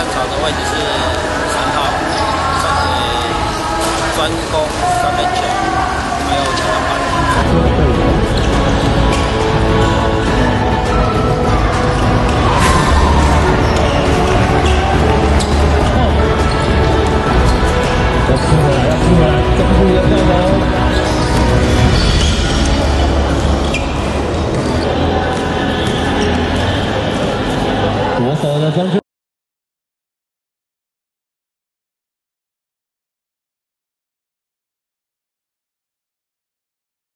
位置是三号，算是专攻三分球，还有抢篮板。要出来，要出，要。我手的将军